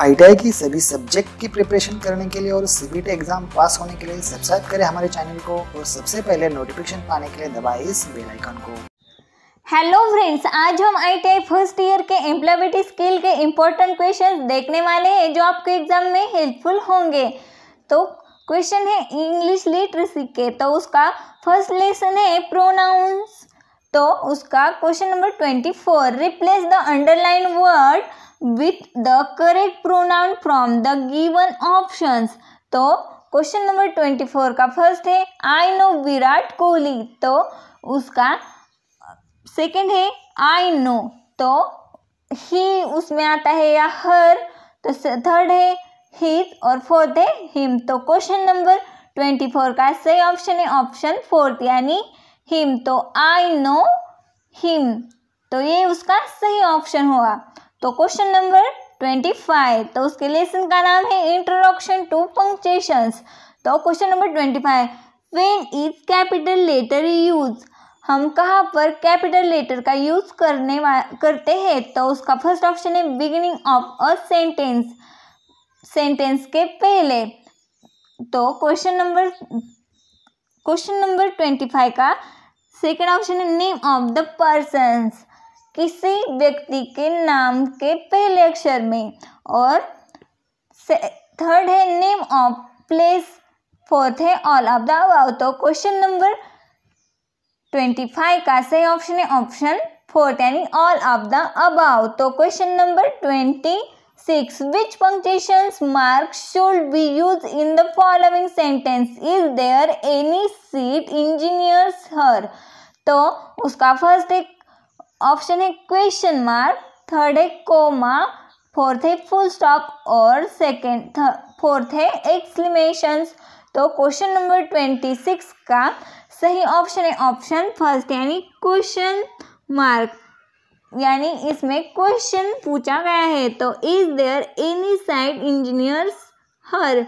आई की सभी सब्जेक्ट की प्रिपरेशन करने के लिए और सीबीटी एग्ज़ाम पास होने के लिए सब्सक्राइब करें हमारे चैनल को और सबसे पहले नोटिफिकेशन पाने के लिए दबाए इस बेल आइकन को। हेलो फ्रेंड्स आज हम आई फ़र्स्ट ईयर के एम्प्लॉयबिलिटी स्किल के इम्पोर्टेंट क्वेश्चन देखने वाले हैं जो आपके एग्ज़ाम में हेल्पफुल होंगे। तो क्वेश्चन है इंग्लिश लिटरेसी के तो उसका फ़र्स्ट लेसन है प्रोनाउंस तो उसका question number twenty four replace the underline word with the correct pronoun from the given options तो क्वेश्चन नंबर ट्वेंटी फोर का फ़र्स्ट है आई नो विराट कोहली तो उसका सेकंड है आई नो तो ही उसमें आता है या हर तो थर्ड है हिज और फोर्थ है हिम तो क्वेश्चन नंबर ट्वेंटी फोर का सही ऑप्शन है ऑप्शन फोर्थ यानी हिम तो आई नो हिम तो ये उसका सही ऑप्शन होगा। तो क्वेश्चन नंबर ट्वेंटी फाइव तो उसके लेसन का नाम है इंट्रोडक्शन टू पंक्चुएशंस तो question number twenty five when is capital letter use हम कहाँ पर कैपिटल लेटर का यूज़ करने करते हैं? तो उसका फ़र्स्ट ऑप्शन है beginning of a sentence sentence के पहले। तो question number question number twenty five का सेकेंड ऑप्शन है नेम ऑफ़ द पर्सन्स किसी व्यक्ति के नाम के पहले अक्षर में और थर्ड है नेम ऑफ़ प्लेस फोर्थ है ऑल ऑफ़ द अबाउ तो क्वेश्चन नंबर ट्वेंटी फाइव का सही ऑप्शन है ऑप्शन फोर्थ यानी ऑल ऑफ़ द अबाउ तो question number twenty six which punctuations mark should be use in the following sentence is there any seat engineers here तो उसका first एक option है question mark third है comma fourth है full stop और second fourth है एक्सक्लेमेशंस तो question number twenty six का सही ऑप्शन है ऑप्शन फ़र्स्ट यानी क्वेश्चन मार्क यानी इसमें क्वेश्चन पूछा गया है तो is there any side engineers here.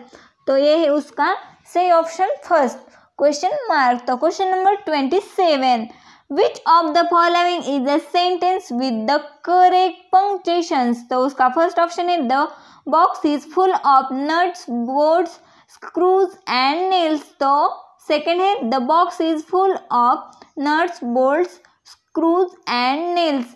तो ये है उसका सही ऑप्शन फ़र्स्ट क्वेश्चन मार्क तो question number twenty seven which of the following is the sentence with the correct punctuations तो उसका फ़र्स्ट ऑप्शन है the box is full of nuts boards screws and nails तो second है the box is full of nuts bolts screws and nails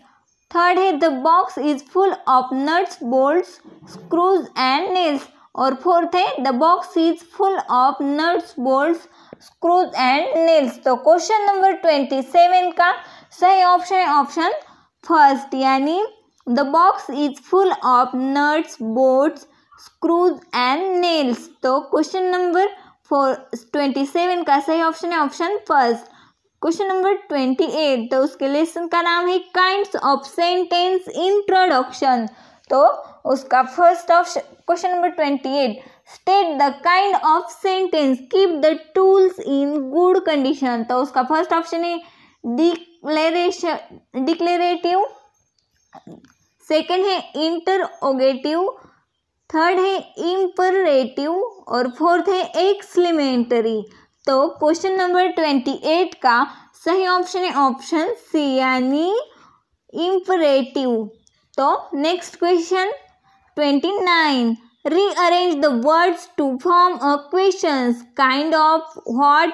third है the box is full of nuts bolts screws and nails और fourth है the box is full of nuts bolts screws and nails तो question number twenty seven का सही option है option first यानी the box is full of nuts bolts screws and nails तो question number four twenty seven का सही option है option first question number twenty eight तो उसके लेसन का नाम है काइंड्स ऑफ़ सेंटेंस इंट्रोडक्शन तो उसका first option question number twenty eight state the kind of sentence keep the tools in good condition तो उसका फ़र्स्ट ऑप्शन है डिक्लेरेशन डिक्लेरेटिव सेकेंड है इंटरओगेटिव थर्ड है इम्परेटिव और फोर्थ है एक्सलिमेंटरी तो क्वेश्चन नंबर ट्वेंटी एट का सही ऑप्शन है ऑप्शन सी यानी इम्परेटिव तो next question twenty nine rearrange the words to form a question kind of what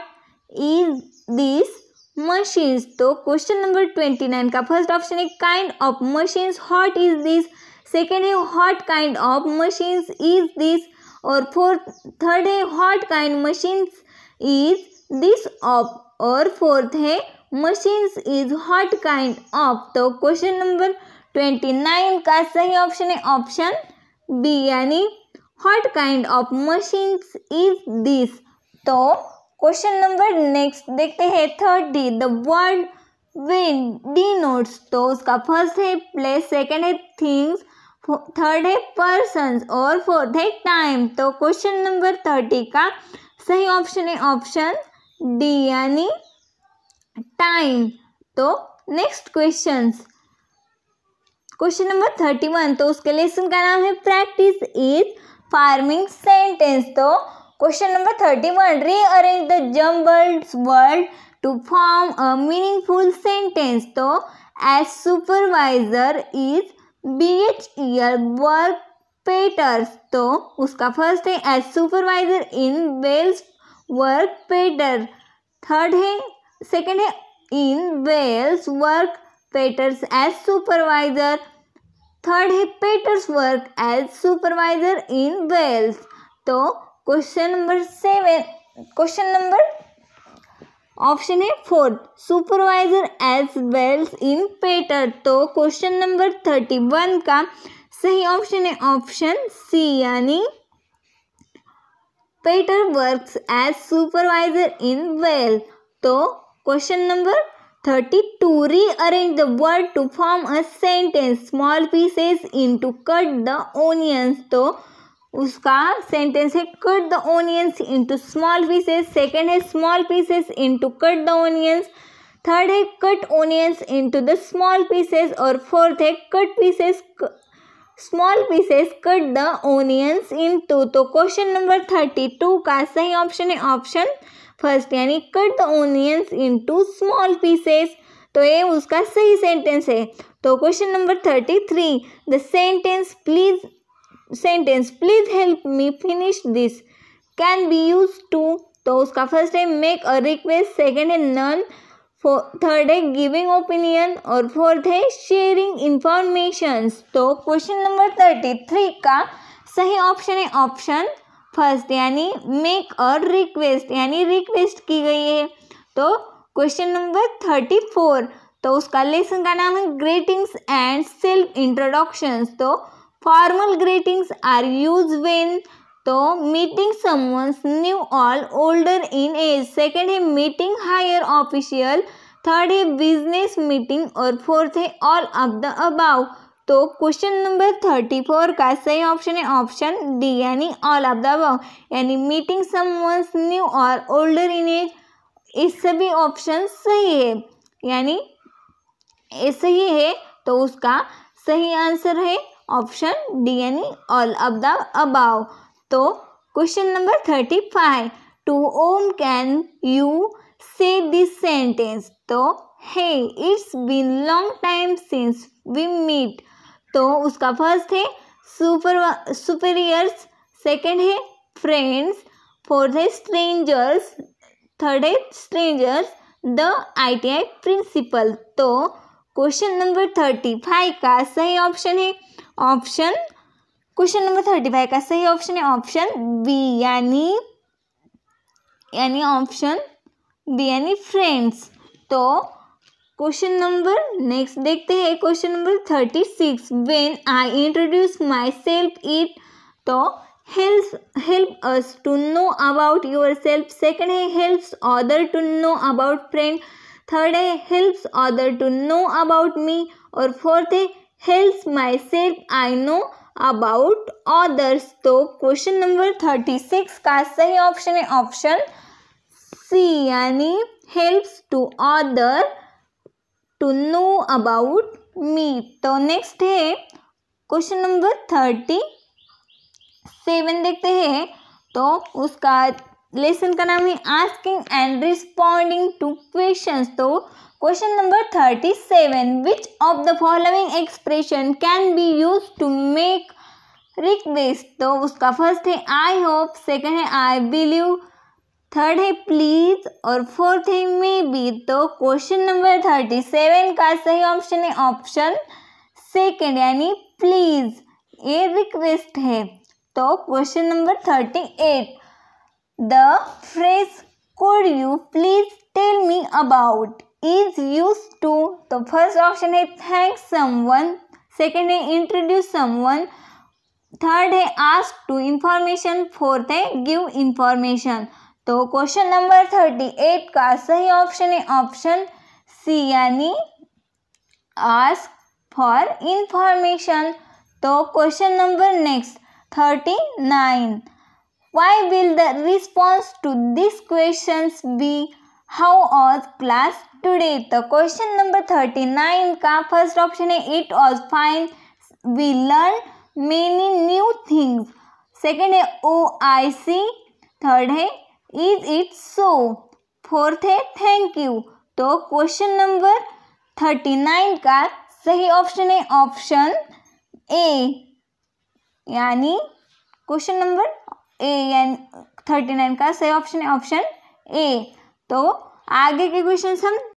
is this machines तो क्वेश्चन नंबर ट्वेंटी नाइन का first option है kind of machines what is this second है what kind of machines is this और fourth third है what kind machines is this of और fourth है? Machines is hot kind of तो question number twenty nine का सही option है option B यानी hot kind of machines is this तो क्वेश्चन नंबर नेक्स्ट देखते हैं third D the word when D notes तो उसका फ़र्स्ट है प्लेस सेकेंड है थिंग्स थर्ड है पर्सन और फोर्थ है टाइम तो क्वेश्चन नंबर थर्टी का सही ऑप्शन है ऑप्शन डी यानी टाइम तो next question question number thirty one तो उसके लेसन का नाम है प्रैक्टिस इज़ फ़ार्मिंग सेंटेंस तो question number thirty one rearrange the jumbled word to form a meaningful sentence तो as supervisor is BHEL work Peters. तो उसका फ़र्स्ट है as supervisor in wells work Peter. Third है, second है in wells work Peters as supervisor. Third है Peters work as supervisor in wells. तो question number seven, question number option है fourth supervisor as wells in Peter. तो question number thirty one का सही option है option C यानी Peter works as supervisor in well तो question number thirty two rearrange the word to form a sentence small pieces into cut the onions तो उसका sentence है cut the onions into small pieces second है small pieces into cut the onions third है cut onions into the small pieces और fourth है cut pieces small pieces cut the onions into तो question number thirty two का सही option है option first यानी cut the onions into small pieces तो ये उसका सही सेंटेंस है। तो question number thirty three the sentence please sentence please help me finish this can be use to तो उसका फ़र्स्ट है मेक अ रिक्वेस्ट सेकेंड है नन थर्ड है गिविंग ओपिनियन और फोर्थ है शेयरिंग इंफॉर्मेशन तो क्वेश्चन नंबर थर्टी थ्री का सही ऑप्शन है ऑप्शन फ़र्स्ट यानी मेक अ रिक्वेस्ट यानी रिक्वेस्ट की गई है। तो क्वेश्चन नंबर थर्टी फोर तो उसका लेसन का नाम है ग्रेटिंग्स एंड सेल्फ इंट्रोडक्शन तो formal greetings are use when तो meeting someone's new or older in age. Second है मीटिंग हायर ऑफिशियल थर्ड है बिज़नेस मीटिंग और फोर्थ है ऑल ऑफ़ द अबाव तो क्वेश्चन नंबर थर्टी फोर का सही option है ऑप्शन डी यानी ऑल ऑफ़ द अबाव यानी मीटिंग समवंस न्यू और ओल्डर इन एज इस सभी ऑप्शन सही है। यानी सही है तो उसका सही आंसर है ऑप्शन डी यानी ऑल ऑफ़ द अबाव तो question number thirty five, to whom can you say this sentence? तो hey, it's been long time since we meet. तो उसका फ़र्स्ट है, सुपर सुपीरियर्स। सेकेंड है, फ्रेंड्स। फोर्थ है, strangers. Third है, strangers. The I T I principal. तो question number thirty five का सही ऑप्शन है, option question number thirty five का सही ऑप्शन है ऑप्शन बी यानी यानी ऑप्शन बी यानी फ्रेंड्स तो क्वेश्चन नंबर नेक्स्ट देखते हैं question number thirty six when I introduce myself it तो help help us to know about yourself second है helps other to know about friend third है helps other to know about me और fourth है helps myself I know about others तो question number thirty six का सही option है option C यानी helps to other to know about me तो next है क्वेश्चन नंबर थर्टी सेवन देखते हैं। तो उसका लेसन का नाम है asking and responding to questions तो question number thirty seven which of the following expression can be use to make request तो उसका फ़र्स्ट है आई होप सेकंड है आई बिलीव थर्ड है प्लीज़ और फोर्थ है मे बी तो question number thirty seven का सही ऑप्शन है ऑप्शन सेकंड यानी प्लीज़ ये रिक्वेस्ट है. तो question number thirty eight the phrase could you please tell me about is used to तो फ़र्स्ट ऑप्शन है थैंक समवन सेकेंड है इंट्रोड्यूस समवन थर्ड है आस्क टू इंफॉर्मेशन फोर्थ है give information तो question number thirty eight का सही option है option C यानी आस्क फॉर इंफॉर्मेशन तो question number next thirty nine will the response to this question be how was class today तो question number thirty nine का first option है it was fine we learn many new things second है oh I see third है is it so fourth है thank you तो number thirty nine का सही option है ऑप्शन ए यानी question number A N thirty nine का सही ऑप्शन है ऑप्शन ए तो आगे के क्वेश्चन हम